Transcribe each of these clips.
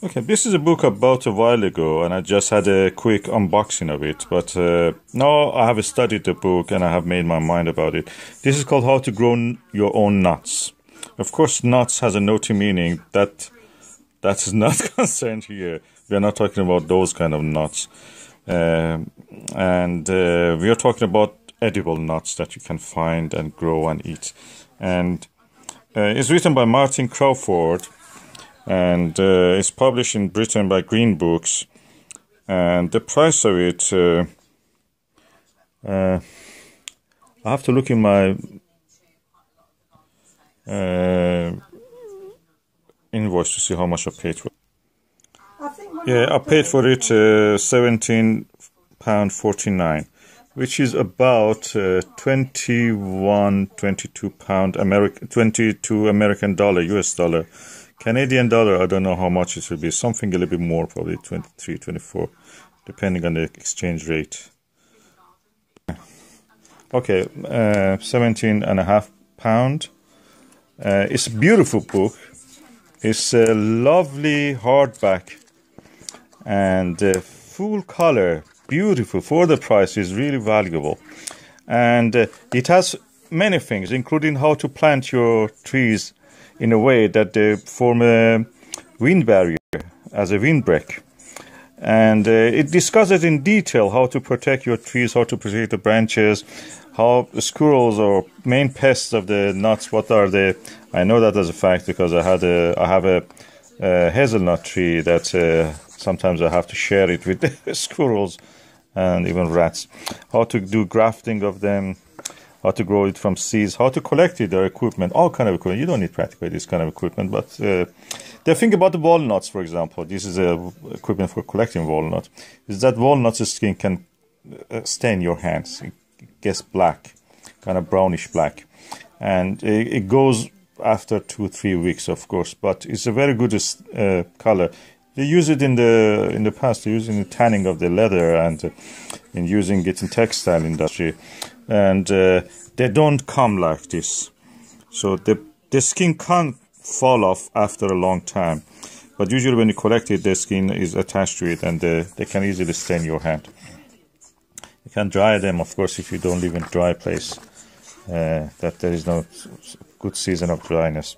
Okay, this is a book I bought a while ago, and I just had a quick unboxing of it. But uh, now I have studied the book and I have made my mind about it. This is called How to Grow Your Own Nuts. Of course, nuts has a naughty meaning that that is not concerned here. We are not talking about those kind of nuts, uh, and uh, we are talking about edible nuts that you can find and grow and eat. And uh, it's written by Martin Crawford and uh, it's published in Britain by Green Books. And the price of it, uh, uh, I have to look in my uh, invoice to see how much I paid for. Yeah, I paid for it uh, seventeen pound forty nine, which is about uh, 21, 22 pound American, twenty two American dollar, US dollar Canadian dollar, I don't know how much it will be. Something a little bit more, probably 23, 24, depending on the exchange rate. Okay, uh, 17 and a half pound. Uh, it's a beautiful book. It's a lovely hardback and uh, full color, beautiful for the price is really valuable. And uh, it has many things, including how to plant your trees in a way that they form a wind barrier as a windbreak. And uh, it discusses in detail how to protect your trees, how to protect the branches, how squirrels or main pests of the nuts. What are they? I know that as a fact because I had a I have a, a hazelnut tree that uh, sometimes I have to share it with the squirrels and even rats. How to do grafting of them, how to grow it from seeds, how to collect it, their equipment, all kind of equipment. You don't need practically this kind of equipment, but uh, the thing about the walnuts, for example, this is a equipment for collecting walnuts, is that walnuts skin can uh, stain your hands. It gets black, kind of brownish black, and it, it goes after two three weeks, of course. But it's a very good uh, color. They use it in the in the past. They use it in the tanning of the leather and uh, in using it in textile industry and uh, they don't come like this. So the the skin can't fall off after a long time. But usually when you collect it, the skin is attached to it and uh, they can easily stain your hand. You can dry them, of course, if you don't live in dry place. Uh, that there is no good season of dryness.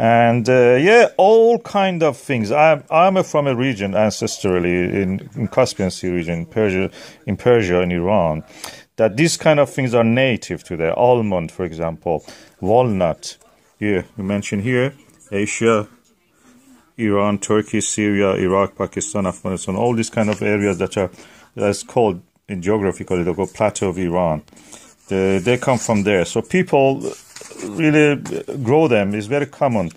And uh, yeah, all kind of things. I'm I'm from a region ancestrally in, in Caspian Sea region, Persia, in Persia in Iran, that these kind of things are native to there. Almond, for example, walnut. Here, you mentioned here, Asia, Iran, Turkey, Syria, Iraq, Pakistan, Afghanistan, all these kind of areas that are, that's called, in geography, called the plateau of Iran. The, they come from there. So people really grow them. is very common.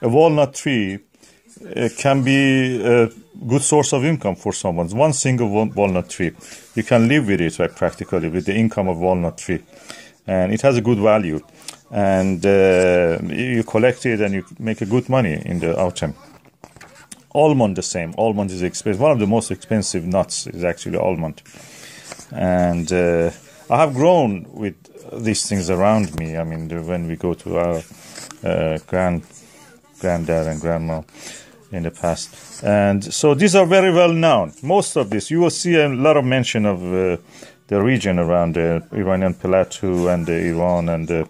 A walnut tree it can be a good source of income for someone. One single walnut tree, you can live with it practically with the income of walnut tree, and it has a good value. And uh, you collect it and you make a good money in the autumn. Almond the same. Almond is expensive. One of the most expensive nuts is actually almond, and uh, I have grown with these things around me. I mean, when we go to our uh, grand granddad and grandma in the past. And so these are very well known. Most of this, you will see a lot of mention of uh, the region around the Iranian plateau and the Iran and the,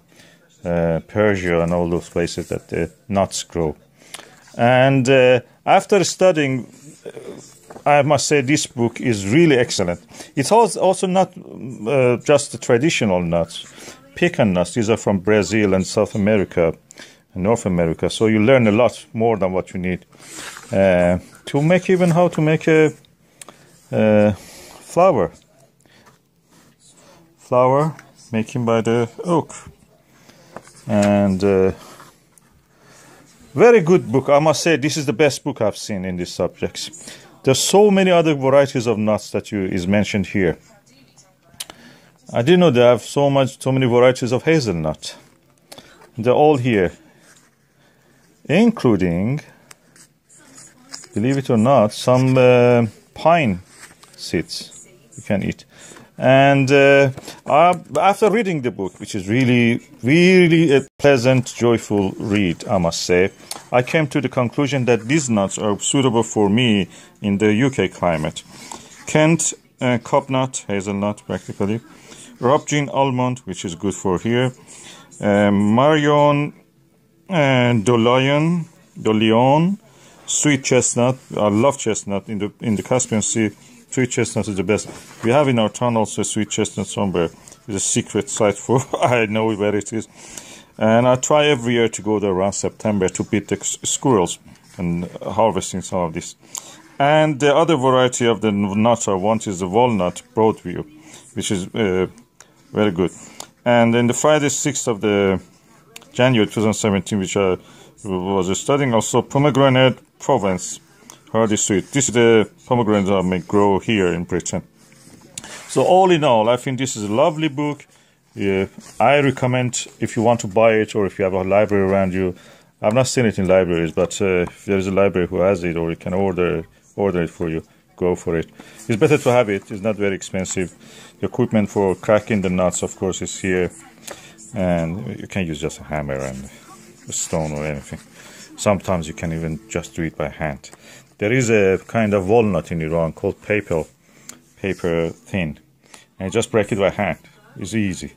uh, Persia and all those places that the nuts grow. And uh, after studying, uh, I must say this book is really excellent. It's also not uh, just the traditional nuts, pecan nuts. These are from Brazil and South America and North America. So you learn a lot more than what you need uh, to make even how to make a uh, flour. Flour making by the oak. And uh, very good book. I must say this is the best book I've seen in these subjects. There's so many other varieties of nuts that you is mentioned here. I didn't know they have so much, so many varieties of hazelnut. They're all here including, believe it or not, some uh, pine seeds you can eat. And uh, after reading the book, which is really, really a pleasant, joyful read, I must say, I came to the conclusion that these nuts are suitable for me in the UK climate. Kent uh, nut, hazelnut practically, Robijn almond, which is good for here, uh, Marion uh, Dolion, Dolion, sweet chestnut. I love chestnut in the in the Caspian Sea Sweet chestnut is the best. We have in our town also sweet chestnut somewhere. It's a secret site for I know where it is. And I try every year to go there around September to beat the squirrels and harvesting some of this. And the other variety of the nuts I want is the walnut Broadview, which is uh, very good. And then the Friday 6th of the January 2017, which I was studying, also pomegranate Provence hardy sweet. This is the pomegranate that may grow here in Britain. So all in all, I think this is a lovely book. Yeah, I recommend if you want to buy it or if you have a library around you. I've not seen it in libraries, but uh, if there is a library who has it or you can order order it for you, go for it. It's better to have it. It's not very expensive. The equipment for cracking the nuts, of course, is here, and you can use just a hammer and a stone or anything. Sometimes you can even just do it by hand. There is a kind of walnut in Iran called paper, paper thin. And just break it by hand. It's easy.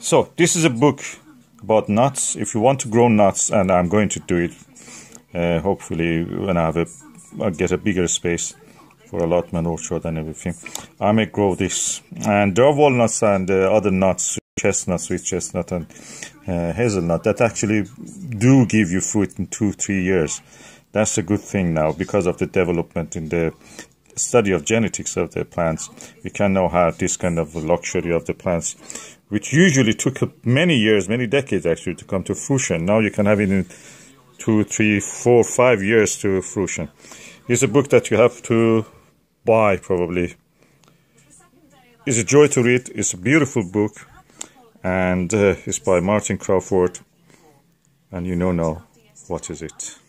So this is a book about nuts. If you want to grow nuts, and I'm going to do it, uh, hopefully when I have a, I get a bigger space for allotment orchard and everything, I may grow this. And there are walnuts and uh, other nuts, chestnut, sweet chestnut, and uh, hazelnut that actually do give you fruit in two, three years. That's a good thing now because of the development in the study of genetics of the plants. We can now have this kind of luxury of the plants, which usually took many years, many decades actually to come to fruition. Now you can have it in two, three, four, five years to fruition. It's a book that you have to buy probably. It's a joy to read. It's a beautiful book, and uh, it's by Martin Crawford. And you know now what is it.